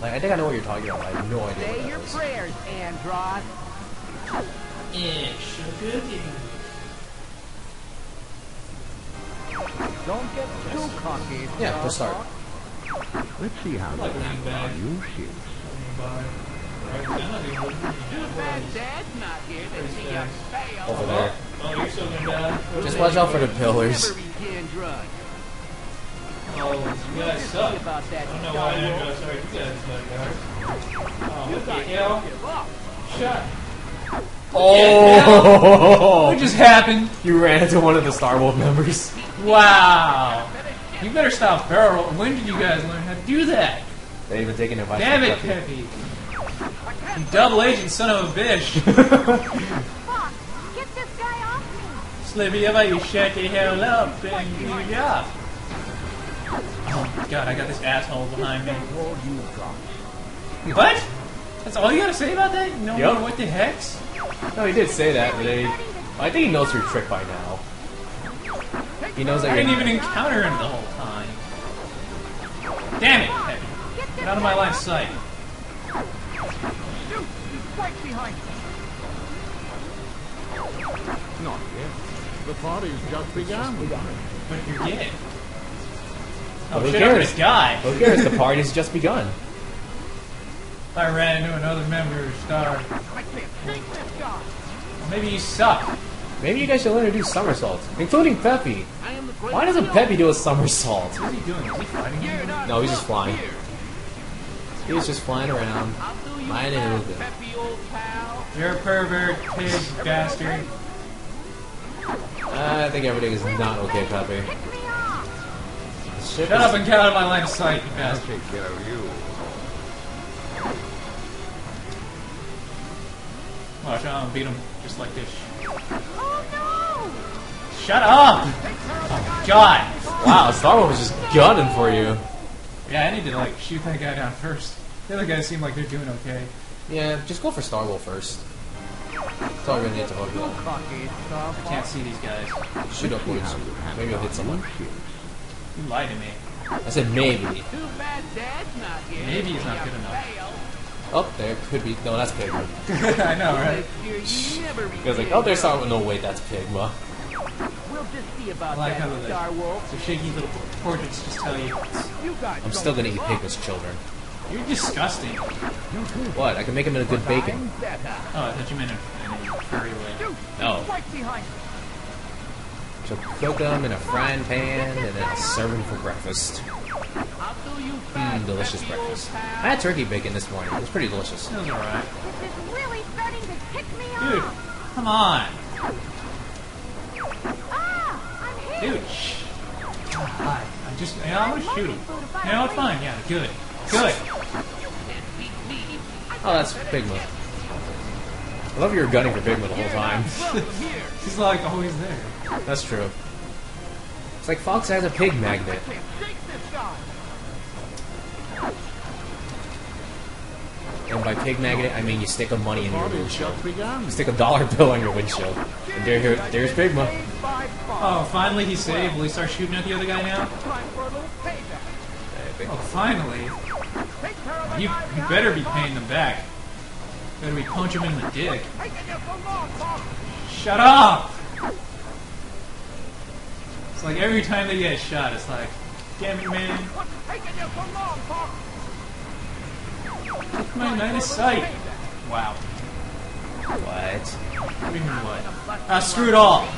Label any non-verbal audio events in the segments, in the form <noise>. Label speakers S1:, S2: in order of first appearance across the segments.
S1: Like, I think I know what you're talking about. I have no idea
S2: Say your
S1: that is.
S2: prayers, Andros.
S3: Yeah, sugar.
S2: Don't get too cocky.
S1: Yeah, let's start.
S4: Let's see how
S3: Like leaning back.
S4: you shoot.
S3: Leaning by. Right, I'm not even looking at
S2: Too bad Dad's not here to see you fail.
S1: Over there.
S3: Oh, you're still gonna.
S1: Just watch out for the pillars.
S3: Oh, you guys suck.
S2: About that,
S3: I don't know why I
S2: Wolf.
S3: go sorry. You guys suck, guys. Oh, what the hell?
S2: don't give up.
S3: Shut.
S1: Oh!
S3: What just happened?
S1: you ran into one of the Star Wolf members.
S3: Wow. You better stop barrel. When did you guys learn how to do that?
S1: They even taken advice
S3: Damn
S1: from
S3: it,
S1: Peppy.
S3: Peppy. You double agent son of a bitch. <laughs>
S5: Fox, get this guy off me!
S3: Slippy, how about you shut the hell up and do your job? Oh god, I got this asshole behind me. What? That's all you gotta say about that? No
S1: Yep.
S3: more what the hex?
S1: No, he did say that, but they, I think he knows your trick by now. He knows that
S3: I
S1: you're
S3: didn't even encounter him the whole time. Damn it, Peppy. Get out of my line of sight.
S2: Shoot! He's right behind you.
S4: Not yet. The party's just begun.
S3: But you did. dead.
S1: Oh, who
S3: shit, I'm gonna
S1: cares?
S3: die.
S1: Who cares? The party's just begun.
S3: I ran into another member of Star,
S2: I can't take this guy.
S3: maybe you suck.
S1: Maybe you guys should learn to do somersaults, including Peppy.
S2: I am the great
S1: Why doesn't Peppy do a somersault?
S3: What is he doing? Is he fighting you?
S1: No, he's just flying. He's just flying around.
S2: I'll do you
S1: Mine is-
S2: Peppy, old pal.
S3: You're a pervert, pig, bastard.
S1: I think everything is not okay, Peppy. Ship
S3: Shut up and get out of my line of sight, you
S4: I'll
S3: bastard.
S4: take care of you.
S3: Watch out, I'll beat him just like this.
S5: Oh no!
S3: Shut up! Oh, God!
S1: Wow, Star Wolf was just gunning for you.
S3: Yeah, I need to like shoot that guy down first. The other guys seem like they're doing okay.
S1: Yeah, just go for Star Wolf first. That's all you're gonna need to hook up.
S2: Cocky.
S3: I can't see these guys.
S1: Shoot upwards. Maybe you'll hit someone.
S3: You lied to me.
S1: I said maybe.
S2: Too bad Dad's not here.
S3: Maybe he's not good enough.
S2: fail.
S1: Oh, there could be. No, that's Pigma. <laughs>
S3: I know, right?
S2: Make sure you never
S1: He was like, oh, there's Star No, wait, that's Pigma.
S2: We'll just see about
S3: I like
S2: that,
S3: how the-
S2: Star Wolf.
S3: The shaky little portraits just tell you.
S2: You guys
S1: I'm still gonna eat
S2: give.
S1: Pigma's children.
S3: You're disgusting. Oh,
S1: What? I can make him into good bacon.
S2: I'm better.
S3: Oh, I thought you meant in, in a furry way.
S2: Shoot!
S1: No.
S2: Right behind.
S1: So cook them in a frying pan and then I'll serve them for breakfast.
S2: I'll do you back,
S1: Mmm, delicious breakfast. I had turkey bacon this morning. It was pretty delicious.
S3: That was alright.
S5: This is really starting to tick me
S3: Dude,
S5: off!
S3: come on.
S5: Ah! I'm hit!
S3: Dude, shh. God, I just, you know, I want to shoot him. You know what? Fine, yeah, good. Good.
S1: Oh, that's Pigma. I love you were gunning for Pigma the whole time. <laughs>
S2: Here.
S3: He's like oh, always there.
S1: That's true. It's like Fox has a pig magnet.
S2: Can't shake this guy.
S1: And by pig magnet, I mean you stick a money in your
S4: Party's
S1: windshield.
S4: just.
S1: You stick a dollar bill on your windshield. And there, here, there's Pigma.
S3: Oh, finally he's saved. Will he start shooting at the other guy now?
S2: Time for a little payback.
S3: Oh, finally.
S2: Take care of the
S3: You, you better be paying them back. Better be punch him in the dick.
S2: Taking you for long, Fox.
S3: Shut up! It's like every time they get shot, it's like, damn it, man.
S2: What's taking you for long, Fox?
S3: My night is sight. Wow.
S1: What?
S3: What do you mean what? Ah, screw it all.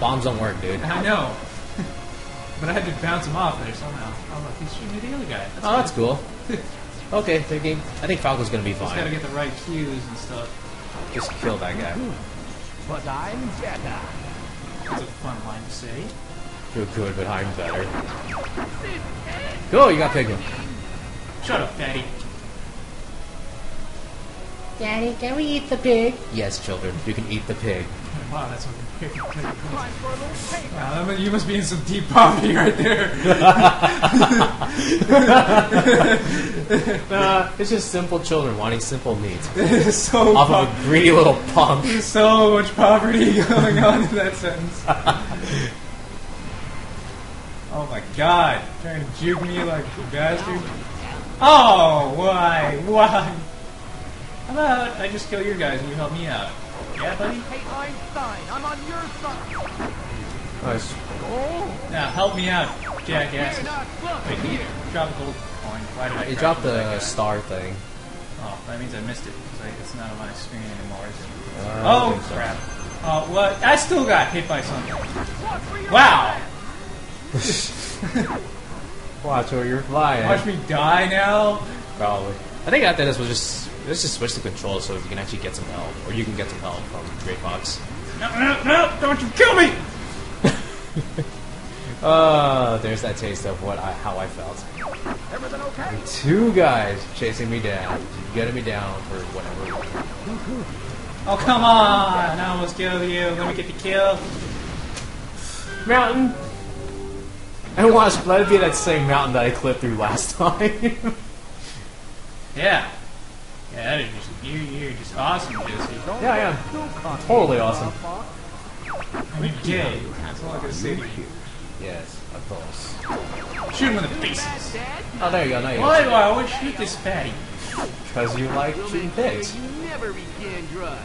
S1: Bombs don't work, dude.
S3: I know. <laughs> but I had to bounce him off there somehow. Oh, look, he's shooting at the other guy. That's
S1: Oh, that's cool. <laughs> Okay, thinking. I think Falco's gonna be fine.
S3: Just gotta get the right cues and stuff.
S1: Just kill that guy.
S2: But I'm better.
S3: That's a fun line to say.
S1: You're good, but I'm better. Go, you got Pigma.
S3: Shut up, fatty.
S1: Daddy, can we eat the pig? Yes, children, you can eat the pig.
S3: Wow, that's what
S2: Time for a little.
S3: Wow, you must be in some deep poverty <laughs> right there. <laughs>
S1: Uh, it's just simple children wanting simple meat.
S3: There's <laughs> so
S1: Off
S3: po-
S1: of a greedy little punk.
S3: There's so much poverty going on in that sentence. oh my god. Trying to juke me like a bastard. Oh, why? Why? How about I just kill your guys and you help me out? Yeah, buddy?
S2: Hey, Einstein, I'm on your side.
S1: Nice. Oh.
S3: Now, help me out, jackass.
S2: You're not
S3: Wait,
S2: welcome
S3: he
S2: here.
S3: dropped a gold coin. Why did I
S1: He dropped
S3: into
S1: the star thing.
S3: Oh, that means I missed it. It's, like, it's not on my screen anymore, is it?
S1: I don't
S3: Oh,
S1: think so.
S3: crap. Oh, what? I still got hit by something.
S2: Watch where you're
S3: Wow! <laughs> <laughs>
S1: Watch where you're flying.
S3: Watch me die now?
S1: Probably. I think after this was just let's just switch the controls so you can actually get some help, or you can get some help from Gray Fox.
S3: No, no, no! Don't you kill me!
S1: Uh, <laughs> there's that taste of what I how I felt.
S2: Everything okay?
S1: Two guys chasing me down, getting me down for whatever.
S3: Oh, come on! I almost killed you. Let me get the kill.
S1: Mountain. And watch, let it be that same mountain that I clipped through last <laughs> time.
S3: Yeah. Yeah, that is just, you, you're just awesome, Jesse.
S1: yeah, yeah. Totally awesome.
S3: I mean, gay. That's all I gotta say to you.
S1: Yes, of course.
S3: Shoot him in the faces.
S1: Oh, there you go. Now you
S3: Why do I always shoot this fatty?
S1: Because you like shooting pigs.
S2: You never begin drugs.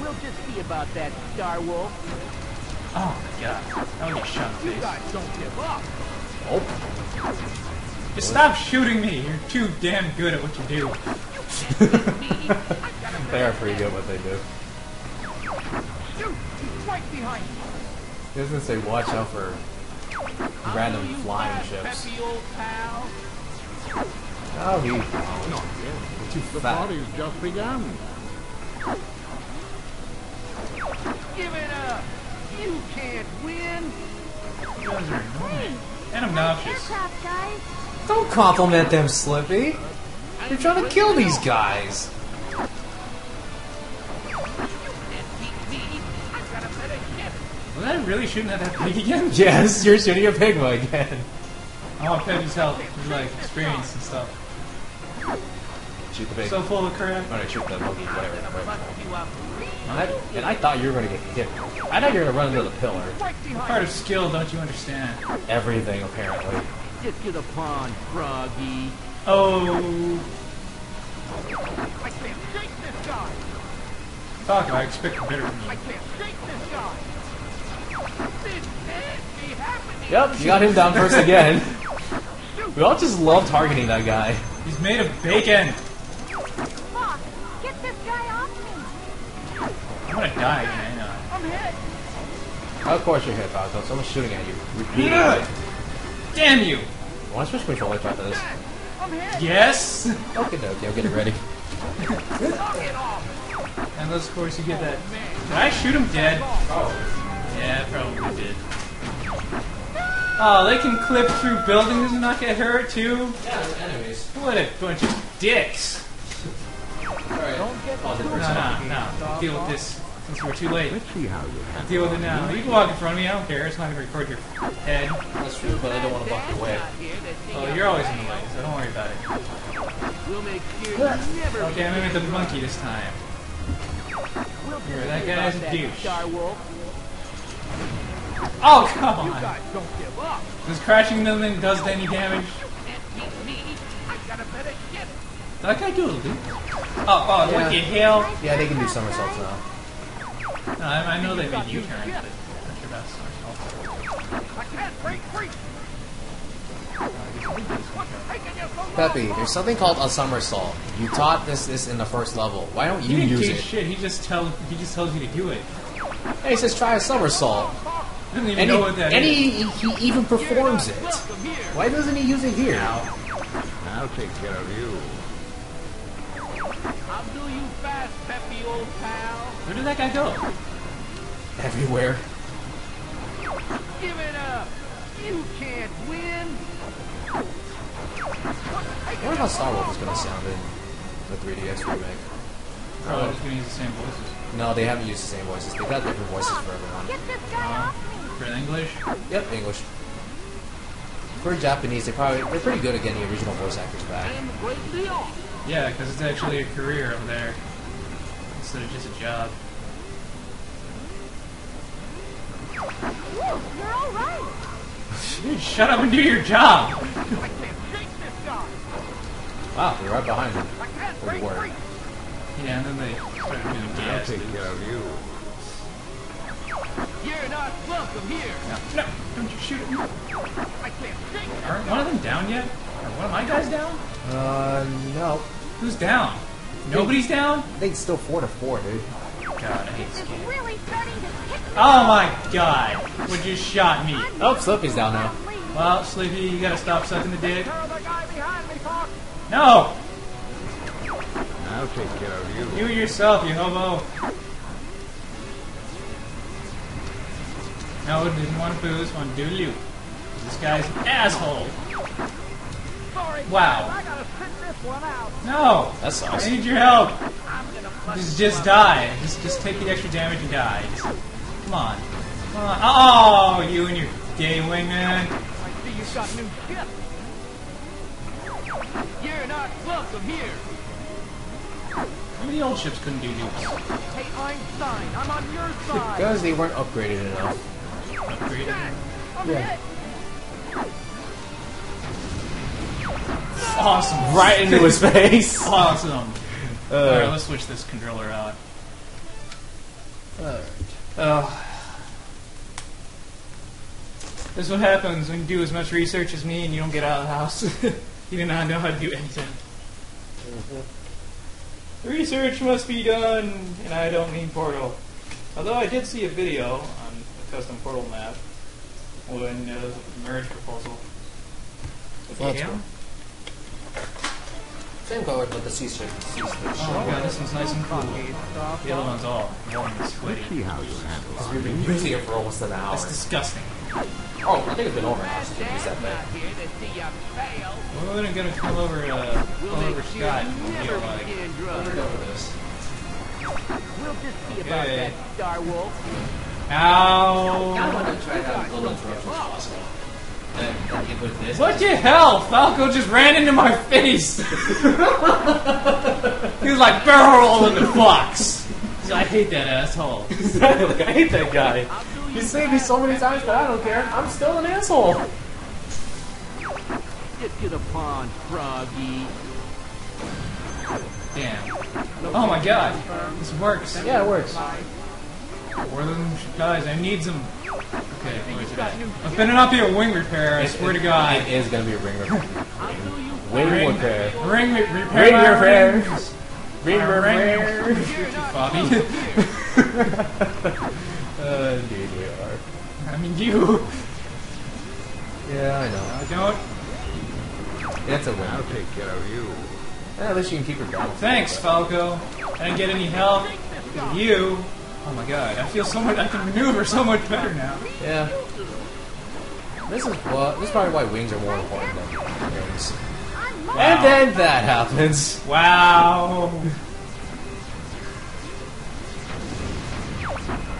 S2: We'll just see about that, Star Wolf.
S3: Oh my god. I would get shot in the
S2: You guys don't give up.
S1: Oh.
S3: Just stop shooting me. You're too damn good at what you do. <laughs>
S1: They are pretty good at what they do.
S2: Shoot! He's right behind you.
S1: He was gonna say, watch out for random flying
S2: fast,
S1: ships.
S2: peppy old pal.
S1: Oh, he. Too
S4: The
S1: fat.
S4: party's just begun.
S2: Give it up. You can't win.
S3: You guys are annoying. And obnoxious.
S5: Guys.
S1: Don't compliment them, Slippy. You're trying to kill these guys.
S2: Beat me. I've got a better ship.
S3: Was I really shooting at that pig again? <laughs>
S1: Yes, you're shooting a Pigma again.
S3: I want Peppy's help. His like experience and stuff.
S1: Shoot the pig.
S3: So full of crap.
S1: Alright, shoot the monkey, whatever. whatever.
S2: Must you up.
S1: And I, and I thought you were gonna get hit. I thought you were gonna run into the pillar.
S2: Right behind
S3: Part of skill, don't you understand?
S1: Everything, apparently.
S2: Get to the pond, Froggy.
S3: Oh,
S2: I can't shake this guy.
S3: fuck! I expect better from
S2: I can't shake this guy. This can't be happening.
S1: Yep, you got him down first again. We all just love targeting that guy.
S3: He's made of bacon.
S5: Fox, get this guy off me.
S3: I'm gonna die again. I know.
S2: I'm hit.
S1: Of course you're hit, Falco. Someone's shooting at you. Repeatedly.
S3: Ugh. Damn you!
S1: Want to switch controllers after this?
S2: I'm hit.
S3: Yes.
S1: Okay, okay, I'll get it ready.
S2: Knock it.
S3: Unless of course you get that. Did I shoot him dead? Oh. Yeah, probably did. Oh, they can clip through buildings and not get hurt too.
S1: Yeah, there's enemies.
S3: What a bunch of dicks!
S1: Alright. Pause it for
S3: No,
S1: a
S3: no, no. Deal with this since we're too late.
S4: Let's see how you
S3: Deal with it now. You can walk in front of me. I don't care. It's not gonna record your head.
S1: That's true, but I don't want to block your way.
S2: Not here to see
S3: Oh, you're always in the way, so don't worry about it.
S2: We'll make sure you never
S3: Okay, I'm gonna make the monkey this time.
S2: We'll
S3: Here,
S2: just
S3: that
S2: see
S3: guy's a douche. Oh, come
S2: You
S3: on!
S2: guys don't give up.
S3: Does crashing them then does any damage?
S2: Can't beat me. I've got a better ship.
S3: Did that guy do a loop? Oh, oh,
S1: Yeah.
S3: wicked hell!
S1: Yeah, they can do somersaults now.
S3: No, I, I know they made U-turns, but not sure about somersaults.
S2: I can't break free. What's taking you so long?
S1: Peppy, there's something called a somersault. You taught this this in the first level. Why don't
S3: He
S1: you
S3: didn't
S1: use
S3: teach
S1: it?
S3: shit. He just tell he just tells you to do it.
S1: Hey, he says try a somersault.
S3: He doesn't even
S1: And,
S3: know
S1: he,
S3: what that
S1: and
S3: is.
S1: he, he even performs it. Why doesn't he use it here?
S4: I'll take care of you.
S2: I'll you fast, peppy old pal.
S3: Where did that guy go?
S1: Everywhere.
S2: Give it up. You can't win.
S1: I wonder how Star Wars is going to sound in the 3DS remake.
S3: Probably just gonna use the same voices.
S1: No, they haven't used the same voices. They've got different voices for everyone.
S5: Get this guy uh, off me.
S3: For English?
S1: Yep, English. For Japanese, they probably they're pretty good at getting the original voice actors back.
S2: I am greatly off.
S3: Yeah, because it's actually a career over there instead of just a job.
S5: Whew, you're all right.
S3: Dude, <laughs> shut up and do your job.
S2: I can't
S1: Wow, you're right behind him. Or you were.
S3: Yeah, and then they started doing
S4: I'll take care of you.
S2: You're not welcome here.
S3: No, no, don't you shoot at me.
S2: I can't take this
S3: Aren't one of them down yet? Are one of my guys down?
S1: Uh, no.
S3: Who's down? Nobody's down?
S1: I think it's still four to four, dude.
S3: God, I hate
S5: This
S3: this game.
S5: really starting to kick me
S3: Oh my god! Would you shot me?
S1: Oh, Slippy's down now.
S3: Well, Slippy, you gotta stop sucking the dick.
S2: Tell the guy behind me, Fox.
S3: No!
S4: I'll take care of
S3: You
S4: you.
S3: yourself, you hobo. No, didn't want to booze, want to do loot. This guy's an asshole.
S2: Sorry,
S3: Wow.
S2: guys, I gotta sit this one out.
S3: No!
S1: That sucks.
S3: I need your help.
S2: I'm gonna
S3: Just, just die. Just, just take the extra damage and die. Just, come on. Come on. Oh, you and your gay wingman.
S2: I see you've got new shit. You're not welcome here.
S3: How many old ships couldn't do nukes.
S2: Hey, Einstein, I'm on your <laughs> side.
S1: Because they weren't upgraded enough.
S3: Upgraded.
S2: Jack, I'm
S1: Yeah.
S3: Awesome.
S1: Right into his face. <laughs>
S3: Awesome. Alright,
S1: Uh,
S3: let's switch this controller out. Oh. This is what happens when you do as much research as me and you don't get out of the house. <laughs> you do not know how to do anything. Research must be done, and I don't mean Portal. Although I did see a video on a custom Portal map when uh, the merge proposal.
S1: Well, that's
S3: Yeah.
S1: Cool. Same color, but the C strip. C strip.
S3: Oh my god, this one's nice and cool. The other one's all warm and sweaty.
S4: See how you handle
S1: We've been using it for almost an hour.
S3: It's disgusting.
S1: Oh, I think it's been over now.
S2: Glad
S1: since we used that
S2: Dad's
S1: bit.
S2: not here to see you fail.
S3: We're gonna come over, uh,
S2: We'll
S3: come over Scott.
S2: you
S3: and
S2: never
S3: like,
S2: begin
S1: We're
S2: drugs.
S1: going for this.
S2: We'll just see about
S3: Okay.
S2: that, Star Wolf.
S3: ow!
S1: to try to have little interruptions as possible.
S3: What the hell? Falco just ran into my face! <laughs> he was like barrel rolling the fox! I hate that asshole. <laughs>
S1: Exactly. I hate that guy. He saved me so many times, but I don't care. I'm still an asshole.
S2: Get to the pond, Froggy.
S3: Damn. Oh my god. This works.
S1: Yeah, it works.
S3: More of them guys, I need some. Okay, it? It better not be a wing repair, I swear to god.
S1: It is gonna be a ring repair.
S2: I'll do you
S1: Wing
S3: Ring-
S1: repair.
S3: Ring re- repair.
S1: Ring repair. Ring repair.
S3: ring. Bobby. <laughs>
S1: Uh, indeed we are.
S3: I mean, you.
S1: Yeah, I know.
S3: I don't.
S1: It's a win.
S4: I'll take care of you.
S1: Eh, at least you can keep your gun.
S3: Thanks, Falco. I didn't get any help. You. Oh my god, I feel so much. I can maneuver so much better now.
S1: Yeah. This is well. This is probably why wings are more important than rings.
S5: I'm
S3: Wow.
S1: And then that happens.
S3: Wow.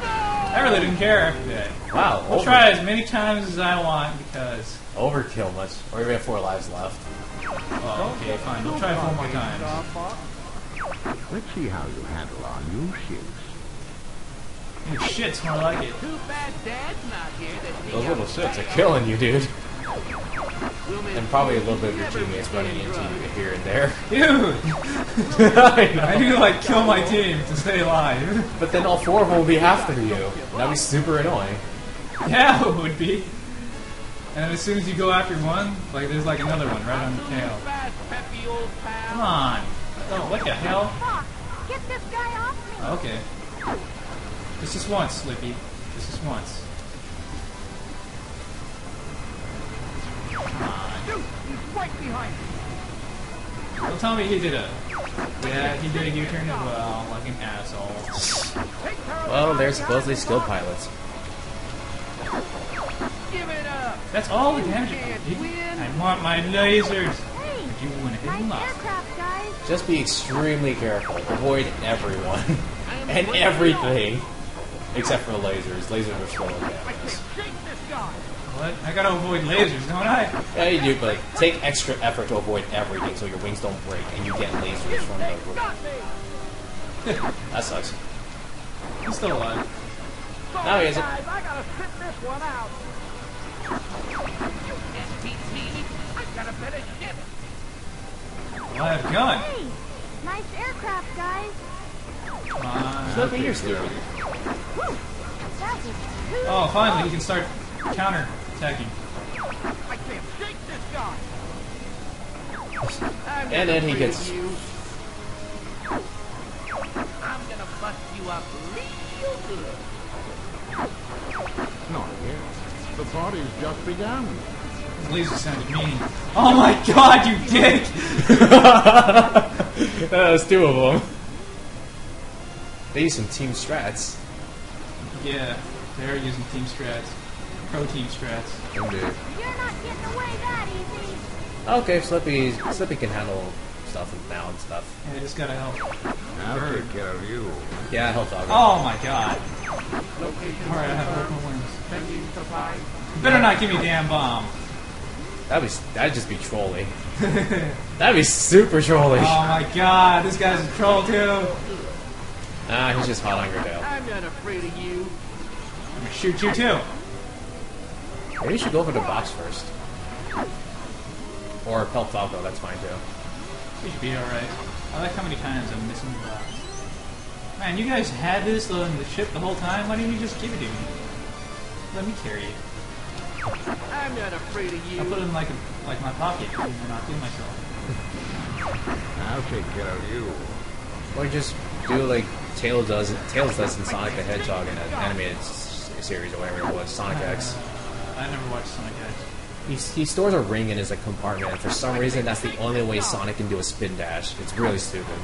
S3: I really didn't care after that.
S1: Wow.
S3: I'll
S1: over-
S3: try as many times as I want because.
S1: Overkill much. Or we have four lives left.
S3: Oh, okay, fine. We'll try four more times.
S4: Let's see how you handle our new ships.
S3: Your shit's more like it.
S2: Too bad Dad's not here to
S1: Those little shits are killing you, dude. And probably a little bit of your teammates running into you here and there. <laughs>
S3: Dude,
S1: I know.
S3: I need to like kill my team to stay alive.
S1: But then all four of them will be after you. That'd be super annoying.
S3: Yeah, it would be. And as soon as you go after one, like there's like another one right on the tail.
S2: Fast, peppy old pal.
S3: Come on. Oh, what the hell?
S5: Fox, get this guy off me.
S3: Just this once, Slippy. Just this once.
S2: Shoot, he's right behind me.
S3: Don't tell me he did a. Yeah, he did a U-turn as well, like an asshole.
S2: Take care of
S1: Well, they're supposedly skilled pilots.
S2: Give it up.
S3: That's all the damage I
S2: can't
S3: did.
S2: win.
S3: I want my lasers. But you want to hit
S5: nice aircraft, guys.
S1: Just be extremely careful. Avoid everyone. <laughs> and everything. Except for the lasers. Lasers are slow
S2: I
S1: damage.
S2: can't shake this guy.
S3: What? I gotta avoid lasers, don't I?
S1: Yeah, you do, but take extra effort to avoid everything so your wings don't break and you get lasers from
S2: They
S1: the.
S2: got. <laughs>
S1: That sucks.
S3: He's still alive.
S1: Now
S2: Sorry,
S1: he isn't.
S2: guys, I gotta sit this one out. You can't beat me. I got a better ship.
S3: Well, I have a gun.
S5: Hey, nice aircraft, guys.
S3: Come on.
S1: Slippy, you're stupid.
S5: That was too
S3: Oh, finally, he can start counter attacking.
S2: I can't shake this guy.
S1: And then he gets-
S2: You. I'm gonna bust you up real good.
S4: Not yet. The party's just begun.
S3: His laser sounded mean. Oh my god, you dick! <laughs>
S1: that was two of them. They use some team strats.
S3: Yeah, they're using team strats. Pro team strats.
S1: Indeed.
S5: You're not getting away that easy.
S1: Okay, Slippy, Slippy can handle stuff now and stuff.
S3: Yeah, I just gotta help.
S4: I'll take care of you.
S1: Yeah, he'll talk.
S3: Oh my god.
S2: Location
S3: Alright, I have open wings.
S2: sending supplies.
S3: You better not give me a damn bomb.
S1: That'd be that'd just be trolly. <laughs> that'd be super trolly.
S3: Oh my god, this guy's a troll too.
S1: Ah, he's just hot on your tail.
S2: I'm not afraid of you.
S3: I'm gonna shoot you too.
S1: Maybe you should go for the box first. Or Pelt Falco, that's fine too.
S3: You should be alright. I like how many times I'm missing the box. Man, you guys had this on the ship the whole time? Why didn't you just give it to me? Let me carry it.
S2: I'm not afraid of you.
S3: I'll put it in like a, like my pocket and not do myself.
S4: I'll take care of you.
S1: Or just do like Tails does Tails does in Sonic the Hedgehog in an animated s- series or whatever it was, Sonic X.
S3: I never watched Sonic X.
S1: He, he stores a ring in his like, compartment, and for some reason that's the only way Sonic can do a spin dash. It's really stupid.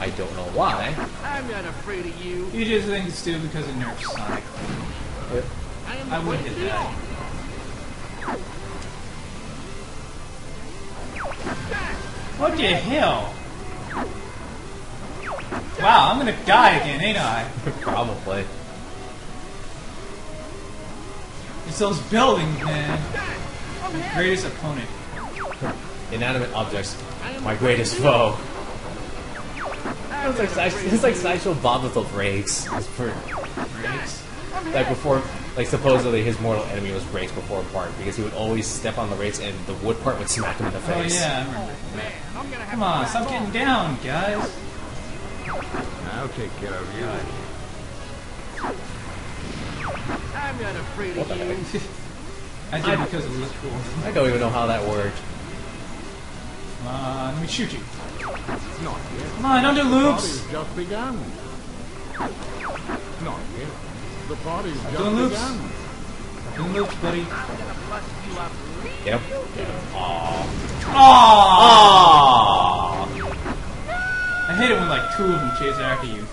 S1: I don't know why.
S2: I'm not afraid of you.
S3: You just think it's stupid because it nerfs Sonic.
S2: I
S3: I would
S2: way
S3: hit
S2: to
S3: that. What the hell? Wow, I'm gonna die again, ain't I? <laughs>
S1: Probably.
S3: It's those buildings, man. My Greatest opponent.
S1: Inanimate objects, my greatest foe. It's like, Sideshow- it's like Sideshow Bob with the brakes. Like before, like supposedly his mortal enemy was brakes before Bart because he would always step on the brakes and the wood part would smack him in the face.
S3: Oh
S1: face.
S3: yeah, I remember.
S2: Man, I'm gonna have
S3: Come on, stop getting down, guys.
S4: I'll take care of you.
S2: I'm not afraid
S1: What
S2: of you.
S1: heck? <laughs>
S3: I did because it looked cool.
S1: I don't even know how that worked.
S3: Come on, let me shoot you.
S4: Not yet.
S3: Come on, don't do
S4: The
S3: loops.
S4: party's just begun. Not yet. The party's just
S3: doing loops.
S4: begun.
S3: Do loops, buddy.
S2: I'm gonna bust you up
S1: Get him. Get him. Aww.
S3: Aww!
S1: Aww.
S3: I hate it when like two of them chase after you.